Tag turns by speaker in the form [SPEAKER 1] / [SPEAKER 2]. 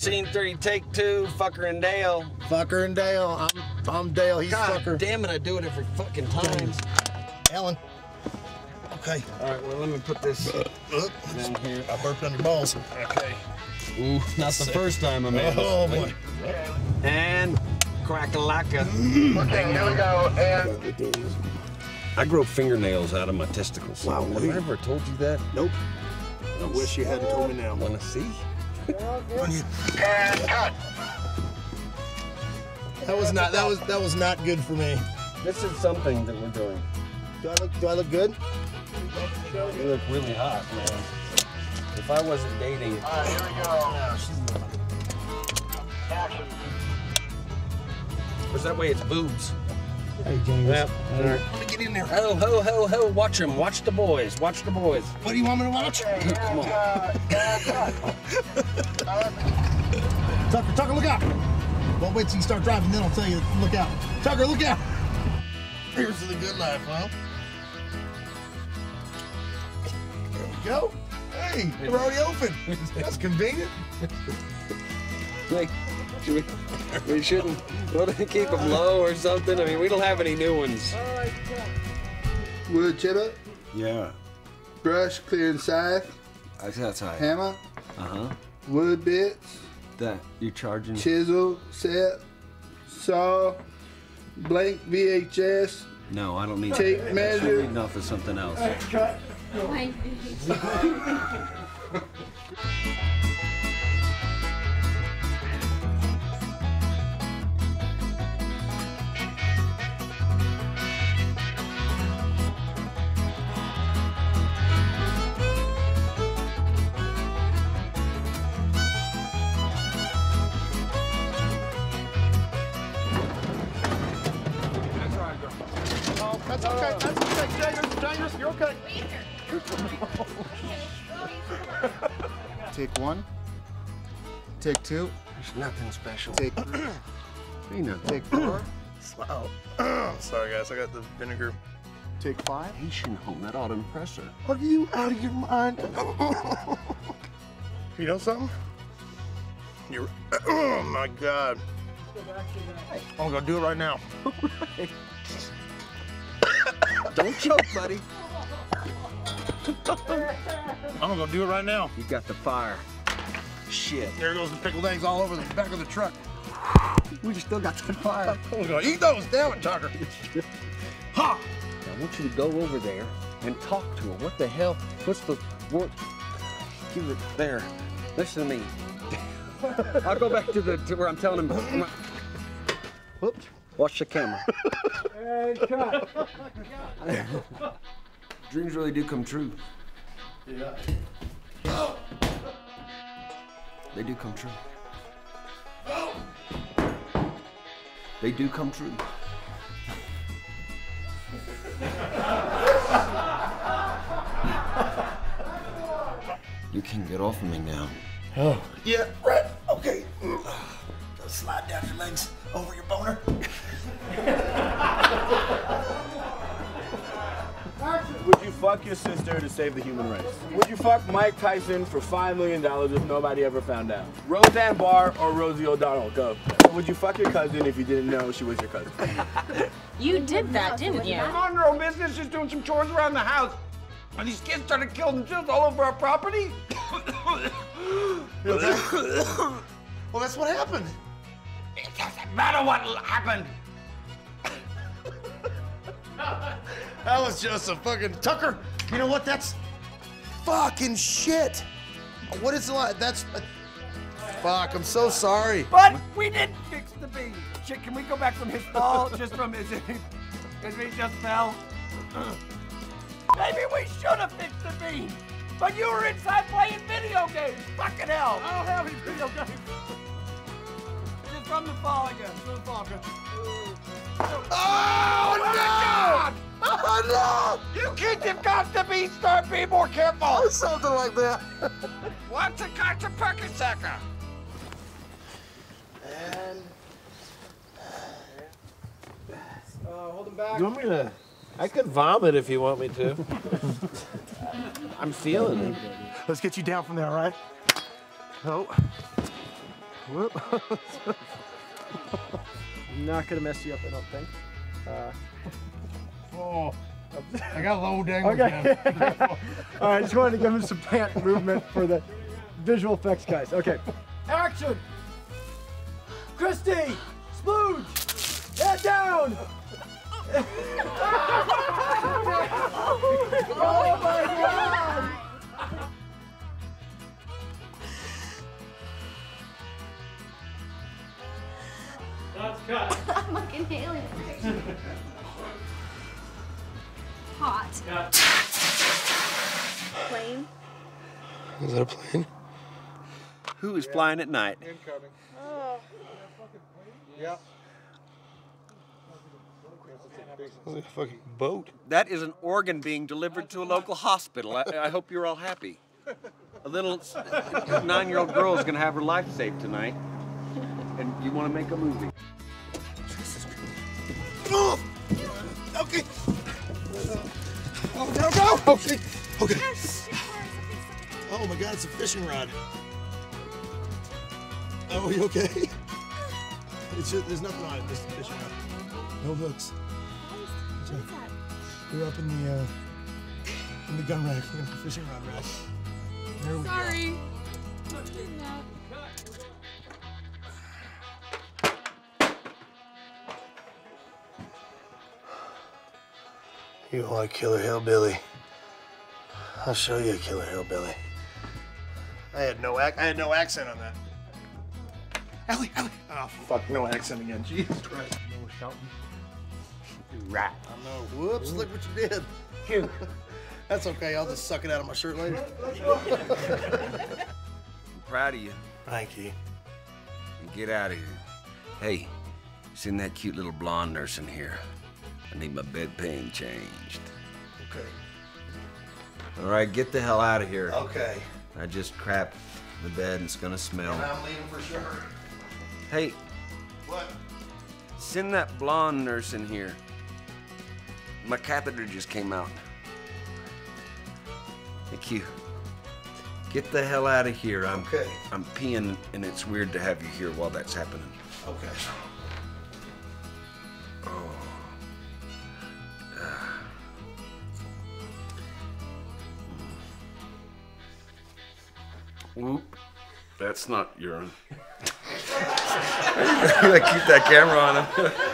[SPEAKER 1] Scene three, take two, fucker and Dale.
[SPEAKER 2] Fucker and Dale. I'm I'm Dale. He's
[SPEAKER 1] God
[SPEAKER 2] fucker.
[SPEAKER 1] damn it, I do it every fucking time.
[SPEAKER 2] Ellen. Okay.
[SPEAKER 1] All right, well, let me put this
[SPEAKER 2] Oop.
[SPEAKER 1] down here.
[SPEAKER 2] I burped on your balls.
[SPEAKER 1] Okay. Ooh, not the first time, Amanda.
[SPEAKER 2] Oh boy.
[SPEAKER 1] And crack-a-lacka. Mm.
[SPEAKER 3] Okay, here we go. And
[SPEAKER 1] I grow fingernails out of my testicles.
[SPEAKER 2] Wow,
[SPEAKER 1] Have
[SPEAKER 2] really?
[SPEAKER 1] I ever told you that?
[SPEAKER 2] Nope. I wish you hadn't told me now.
[SPEAKER 1] Wanna see?
[SPEAKER 2] On you.
[SPEAKER 3] and cut.
[SPEAKER 2] That was not that was that was not good for me.
[SPEAKER 1] This is something that we're doing.
[SPEAKER 2] Do I look do I look good?
[SPEAKER 1] You look really hot, man. If I wasn't dating,
[SPEAKER 3] All right, here we go. Action.
[SPEAKER 1] was that way it's boobs.
[SPEAKER 2] Hey James.
[SPEAKER 1] Yep. All right.
[SPEAKER 2] Let me get in there.
[SPEAKER 1] Ho, ho, ho, ho, watch them. Watch the boys. Watch the boys.
[SPEAKER 2] What do you want me to watch?
[SPEAKER 3] Okay,
[SPEAKER 1] Come on.
[SPEAKER 3] uh,
[SPEAKER 2] Tucker, Tucker, look out. Well, wait till you start driving, then I'll tell you, look out. Tucker, look out. Here's to the good life, huh? There we go. Hey, we're already open. That's convenient.
[SPEAKER 1] Like, should we, we shouldn't well, keep them low or something. I mean, we don't have any new ones.
[SPEAKER 4] Wood chipper,
[SPEAKER 1] Yeah,
[SPEAKER 4] brush, clear and scythe,
[SPEAKER 1] that's outside.
[SPEAKER 4] hammer,
[SPEAKER 1] Uh huh.
[SPEAKER 4] wood bits,
[SPEAKER 1] That you're charging.
[SPEAKER 4] chisel, set, saw, blank VHS,
[SPEAKER 1] No, I don't need
[SPEAKER 4] Tape
[SPEAKER 1] that.
[SPEAKER 4] measure.
[SPEAKER 1] You're reading off of something else.
[SPEAKER 2] That's okay. Jaggers, Jaggers, you're okay.
[SPEAKER 5] Take one. Take two.
[SPEAKER 1] There's nothing special.
[SPEAKER 5] Take three.
[SPEAKER 1] You
[SPEAKER 5] Take four.
[SPEAKER 2] Slow. sorry guys, I got the vinegar.
[SPEAKER 5] Take five.
[SPEAKER 1] Haitian home. That ought to impress her.
[SPEAKER 2] Are you out of your mind? you know something? You're. Oh my God. I'm gonna do it right now.
[SPEAKER 1] Don't choke, buddy.
[SPEAKER 2] I'm gonna do it right now.
[SPEAKER 1] You got the fire. Shit.
[SPEAKER 2] There goes the pickled eggs all over the back of the truck.
[SPEAKER 1] We just still got the fire.
[SPEAKER 2] I'm gonna eat those. Damn it, Tucker. Ha!
[SPEAKER 1] I want you to go over there and talk to him. What the hell? What's the what? Give it there. Listen to me. I'll go back to the to where I'm telling him. Whoops. Watch the camera. Dreams really do come true. Yeah. They do come true. They do come true. You can get off of me now. Oh.
[SPEAKER 2] Yeah, right. Okay. Slide down your legs over your boner.
[SPEAKER 6] Would you fuck your sister to save the human race? Would you fuck Mike Tyson for $5 million if nobody ever found out? Roseanne Barr or Rosie O'Donnell? Go. Would you fuck your cousin if you didn't know she was your cousin?
[SPEAKER 7] You did that, didn't you?
[SPEAKER 8] I'm on your own business, just doing some chores around the house. And these kids started killing themselves all over our property.
[SPEAKER 2] Well, that's what happened.
[SPEAKER 8] It doesn't matter what happened.
[SPEAKER 2] That was just a fucking Tucker. You know what? That's fucking shit. What is the line? That's. A, fuck. I'm so sorry.
[SPEAKER 8] But we didn't fix the beam. Shit, can we go back from his fall? just from his. Because he just fell? Maybe we should have fixed the beam. But you were inside playing video games. Fucking hell. I don't have any video games. Just from the fall again. From the fall again.
[SPEAKER 2] Oh, oh
[SPEAKER 8] God!
[SPEAKER 2] Oh
[SPEAKER 8] You kids have got to be start being more careful.
[SPEAKER 2] no! Something like that.
[SPEAKER 8] What's a catch a perky sucker?
[SPEAKER 2] And
[SPEAKER 6] You want me to? I could vomit if you want me to. I'm feeling it.
[SPEAKER 2] let's get you down from there, all right? Oh.
[SPEAKER 9] Whoop. Not gonna mess you up, I don't think. Uh,
[SPEAKER 2] Oh, I got low dangles.
[SPEAKER 9] okay. All right, just wanted to give him some pant movement for the visual effects guys. Okay. Action! Christy! Splooge! Head down! oh my god! That's cut.
[SPEAKER 10] I'm like an alien. Plane.
[SPEAKER 2] Is that a plane?
[SPEAKER 1] Who is flying at night?
[SPEAKER 4] Incoming.
[SPEAKER 5] Oh.
[SPEAKER 2] Yeah. Like a fucking boat.
[SPEAKER 1] That is an organ being delivered to a local hospital. I, I hope you're all happy. A little nine-year-old girl is going to have her life saved tonight, and you want to make a movie.
[SPEAKER 2] Oh, okay. Oh, no, no. Okay. Okay. Oh my God, it's a fishing rod. Oh, are you okay? It's just, there's nothing on it, just a fishing rod. No hooks. We're up in the uh, in the gun rack, in the fishing rod rack. There we go.
[SPEAKER 10] Sorry.
[SPEAKER 2] You like Killer Hillbilly? I'll show you a Killer Hillbilly. I had no ac- I had no accent on that. Ellie, Ellie. Oh fuck, no accent again. Jesus Christ.
[SPEAKER 9] No shouting.
[SPEAKER 1] Rat.
[SPEAKER 2] I know. Whoops, look what you did.
[SPEAKER 1] Cute.
[SPEAKER 2] That's okay. I'll just suck it out of my shirt later.
[SPEAKER 1] I'm proud of you.
[SPEAKER 2] Thank you.
[SPEAKER 1] And get out of here. Hey, seen that cute little blonde nurse in here? I need my bedpan changed.
[SPEAKER 2] Okay.
[SPEAKER 1] All right, get the hell out of here.
[SPEAKER 2] Okay.
[SPEAKER 1] I just crapped the bed and it's gonna smell.
[SPEAKER 2] And I'm leaving for sure.
[SPEAKER 1] Hey,
[SPEAKER 2] What?
[SPEAKER 1] send that blonde nurse in here. My catheter just came out. Thank you. Get the hell out of here. I'm
[SPEAKER 2] Okay.
[SPEAKER 1] I'm peeing and it's weird to have you here while that's happening.
[SPEAKER 2] Okay.
[SPEAKER 1] Whoop. That's not urine. I gotta keep that camera on him.